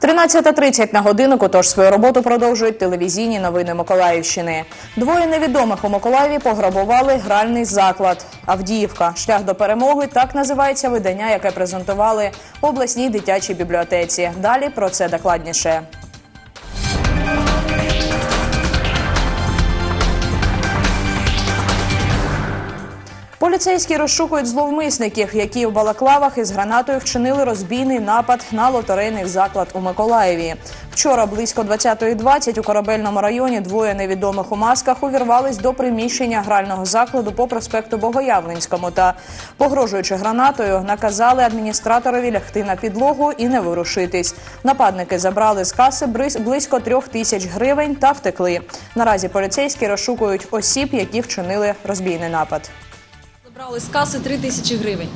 13.30 на годиннику, тож свою роботу продовжують телевізійні новини Миколаївщини. Двоє невідомих у Миколаєві пограбували гральний заклад. Авдіївка. Шлях до перемоги так називається видання, яке презентували в обласній дитячій бібліотеці. Далі про це докладніше. Поліцейські розшукують зловмисників, які у балаклавах із гранатою вчинили розбійний напад на лотерейний заклад у Миколаєві. Вчора близько 20.20 у корабельному районі двоє невідомих у масках увірвались до приміщення грального закладу по проспекту Богоявленському та, погрожуючи гранатою, наказали адміністраторові лягти на підлогу і не ворушитись. Нападники забрали з каси близько трьох тисяч гривень та втекли. Наразі поліцейські розшукують осіб, які вчинили розбійний напад. Забрали з каси 3 тисячі гривень.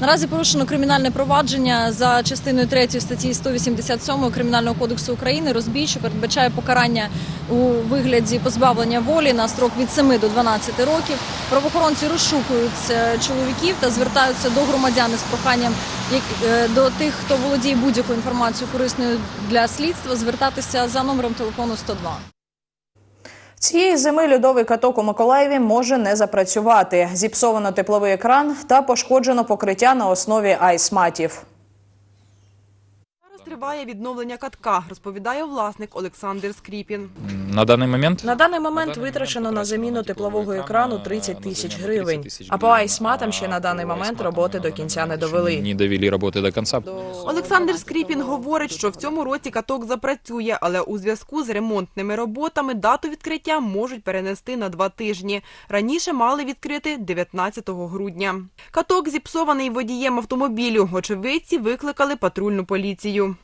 Наразі порушено кримінальне провадження за частиною 3 статті 187 Кримінального кодексу України розбій, що передбачає покарання у вигляді позбавлення волі на строк від 7 до 12 років. Правоохоронці розшукують е, чоловіків та звертаються до громадян із проханням е, до тих, хто володіє будь-якою інформацією корисною для слідства, звертатися за номером телефону 102. Цієї зими льодовий каток у Миколаєві може не запрацювати. Зіпсовано тепловий екран та пошкоджено покриття на основі айсматів. Триває відновлення катка, розповідає власник Олександр Скріпін. На даний момент На даний момент витрачено на заміну теплового екрану 30 тисяч гривень. А по айсматам ще на даний момент роботи до кінця не довели. не довели роботи до кінця. Олександр Скріпін говорить, що в цьому році каток запрацює, але у зв'язку з ремонтними роботами дату відкриття можуть перенести на два тижні. Раніше мали відкрити 19 грудня. Каток зіпсований водієм автомобілю. Очевидці викликали патрульну поліцію.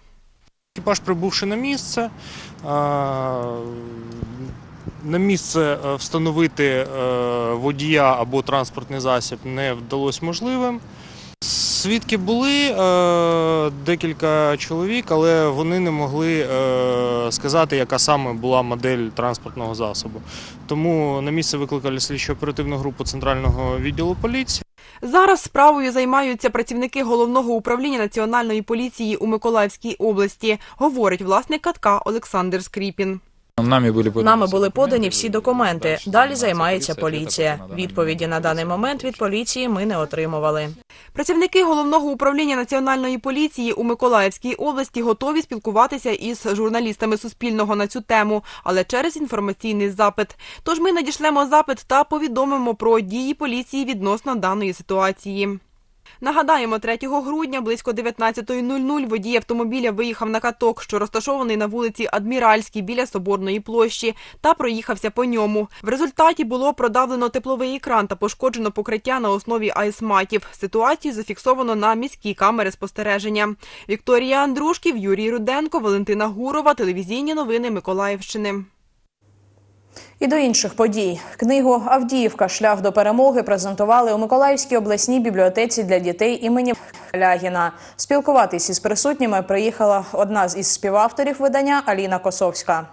Екіпаж, прибувши на місце, на місце е, встановити е, водія або транспортний засіб не вдалося можливим. Свідки були е, декілька чоловік, але вони не могли е, сказати, яка саме була модель транспортного засобу. Тому на місце викликали слідчо-оперативну групу центрального відділу поліції. Зараз справою займаються працівники головного управління національної поліції у Миколаївській області, говорить власник катка Олександр Скріпін. Нами були подані Нами були подані всі документи. Далі займається поліція. Відповіді на даний момент від поліції ми не отримували. Працівники головного управління національної поліції у Миколаївській області готові спілкуватися із журналістами Суспільного на цю тему, але через інформаційний запит. Тож ми надішлемо запит та повідомимо про дії поліції відносно даної ситуації. Нагадаємо, 3 грудня близько 19.00 водій автомобіля виїхав на каток, що розташований на вулиці Адміральській біля Соборної площі, та проїхався по ньому. В результаті було продавлено тепловий екран та пошкоджено покриття на основі айсматів. Ситуацію зафіксовано на міській камери спостереження. Вікторія Андрушків, Юрій Руденко, Валентина Гурова, телевізійні новини Миколаївщини. І до інших подій. Книгу Авдіївка Шлях до перемоги презентували у Миколаївській обласній бібліотеці для дітей імені Лягіна. Спілкуватись із присутніми приїхала одна з із співавторів видання Аліна Косовська.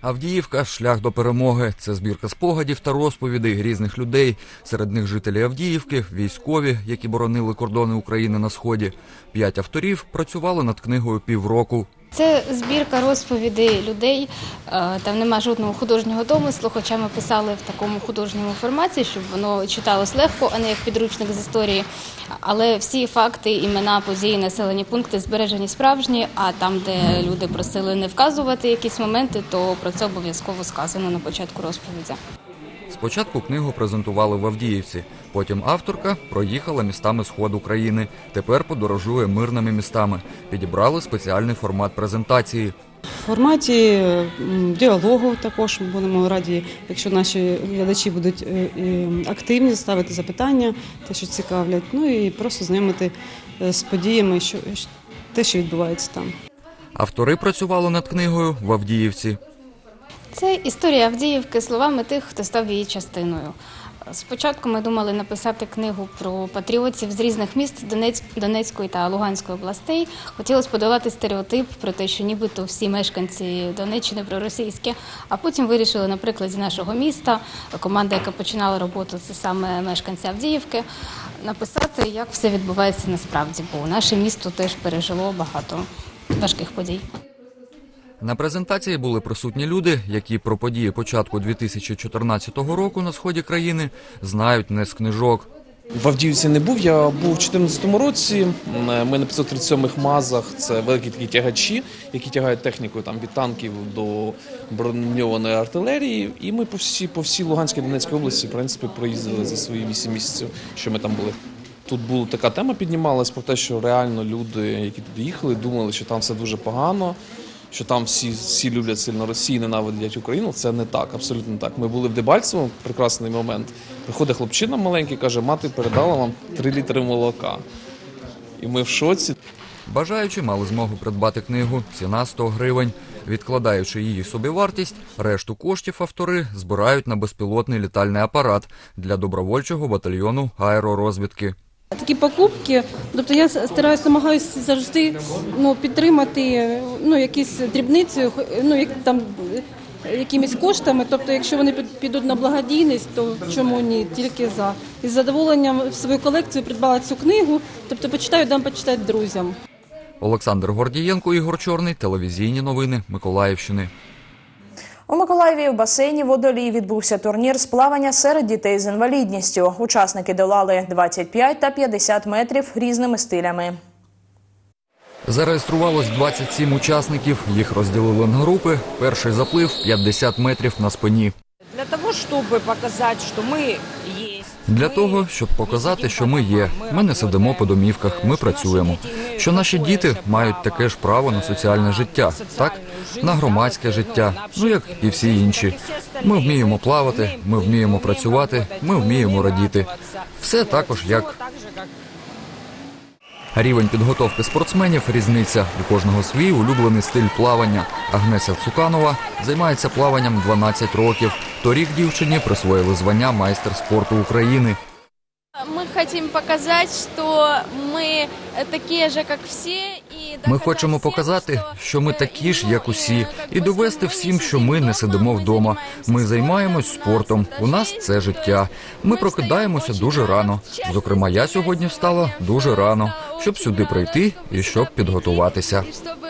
Авдіївка шлях до перемоги. Це збірка спогадів та розповідей різних людей. Серед них жителі Авдіївки, військові, які боронили кордони України на сході. П'ять авторів працювали над книгою півроку. Це збірка розповідей людей. е, Там нема жодного художнього домислу, хоча ми писали в такому художньому форматі, щоб воно читалось легко, а не як підручник з історії. Але всі факти, імена, події, населені пункти збережені справжні. А там, де люди просили не вказувати якісь моменти, то про це обов'язково сказано на початку розповіді. Спочатку книгу презентували в Авдіївці. Потім авторка проїхала містами сходу країни. Тепер подорожує мирними містами. Підібрали спеціальний формат презентації. В форматі діалогу також ми будемо раді, якщо наші глядачі будуть е, е, активні, ставити запитання, те, що цікавлять, ну і просто знайомити е, з подіями, що- те, що відбувається там. Автори працювали над книгою в Авдіївці. Це історія Авдіївки словами тих, хто став її частиною. Спочатку ми думали написати книгу про патріотів з різних міст Донець, Донецької та Луганської областей. Хотілося подолати стереотип про те, що нібито всі мешканці Донеччини проросійські. А потім вирішили на прикладі нашого міста, команда, яка починала роботу, це саме мешканці Авдіївки, написати, як все відбувається насправді. Бо наше місто теж пережило багато важких подій. На презентації були присутні люди, які про події початку 2014 року на сході країни знають не з книжок. В Авдіївці не був. Я був у 2014 році. Ми на 537-х мазах. Це великі такі тягачі, які тягають техніку там від танків до броньованої артилерії. І ми по всій по всій Луганській Донецькій області, в принципі, проїздили за свої 8 місяців, що ми там були. Тут була така тема піднімалась про те, що реально люди, які туди їхали, думали, що там все дуже погано, що там всі, всі люблять сильно Росію, ненавидять Україну. Це не так, абсолютно не так. Ми були в Дебальцево, прекрасний момент. Приходить хлопчина маленький, каже, мати передала вам 3 літри молока. І ми в шоці. Бажаючі мали змогу придбати книгу ціна 100 гривень. Відкладаючи її собівартість, решту коштів автори збирають на безпілотний літальний апарат для добровольчого батальйону аеророзвідки. Такі покупки, тобто я стараюся, намагаюся завжди ну, підтримати ну, якісь дрібницею, ну, як, там, якимись коштами. Тобто, якщо вони під- підуть на благодійність, то чому ні? Тільки за. І з задоволенням в свою колекцію придбала цю книгу, тобто почитаю, дам почитати друзям. Олександр Гордієнко, Ігор Чорний, телевізійні новини Миколаївщини. У Миколаєві в басейні водолій відбувся турнір з плавання серед дітей з інвалідністю. Учасники долали 25 та 50 метрів різними стилями. Зареєструвалось 27 учасників. Їх розділили на групи. Перший заплив 50 метрів на спині. Для того, щоб показати, що ми. Для того, щоб показати, що ми є. Ми не сидимо по домівках, ми працюємо. Що наші діти мають таке ж право на соціальне життя, так на громадське життя, ну як і всі інші. Ми вміємо плавати, ми вміємо працювати, ми вміємо радіти. Все також як Рівень підготовки спортсменів різниця. У кожного свій улюблений стиль плавання. Агнеся Цуканова займається плаванням 12 років. Торік дівчині присвоїли звання майстер спорту України. Мы хотим показать, что мы такие же, как все, і Ми хочемо показати, що ми такі ж, як усі, і довести всім, що ми не сидимо вдома. Ми займаємось спортом. У нас це життя. Ми прокидаємося дуже рано. Зокрема, я сьогодні встала дуже рано, щоб сюди прийти і щоб підготуватися. щоб підготуватися.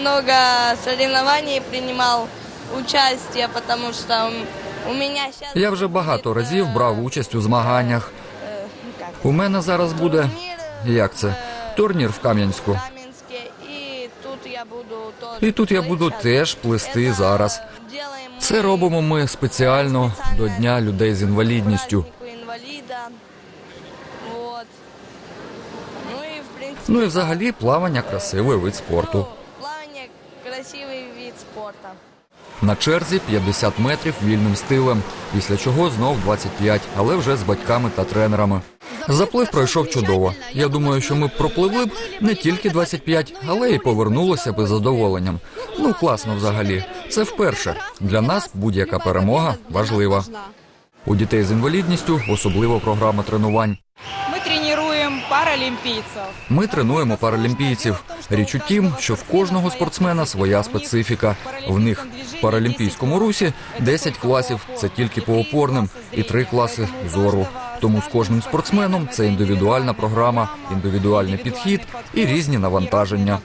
Много соревнований принимал участие, потому что у меня сейчас... Я вже багато разів брав участь у змаганнях. У мене зараз буде як це? Турнір в Кам'янську. І тут я буду теж плисти зараз. Це робимо ми спеціально до Дня людей з інвалідністю. Ну. Ну і взагалі плавання красивий вид спорту. Красивий вид спорту. На черзі 50 метрів вільним стилем, після чого знов 25, але вже з батьками та тренерами. Заплив пройшов чудово. Я думаю, що ми пропливли б не тільки 25, але й повернулися б із задоволенням. Ну класно взагалі. Це вперше. Для нас будь-яка перемога важлива. У дітей з інвалідністю особлива програма тренувань. Паралимпийцев. Ми тренуємо паралімпійців. Річ у тім, що в кожного спортсмена своя специфіка. В них в паралімпійському русі 10 класів це тільки по опорним і 3 класи зору. Тому з кожним спортсменом це індивідуальна програма, індивідуальний підхід і різні навантаження.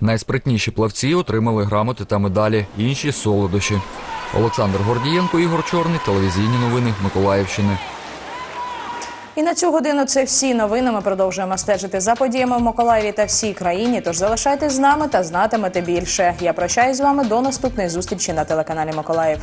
Найспритніші плавці отримали грамоти та медалі, інші солодощі. Олександр Гордієнко, Ігор Чорний, телевізійні новини Миколаївщини. І на цю годину це всі новини. Ми продовжуємо стежити за подіями в Миколаєві та всій країні. Тож залишайтесь з нами та знатимете більше. Я прощаюсь з вами до наступної зустрічі на телеканалі Миколаїв.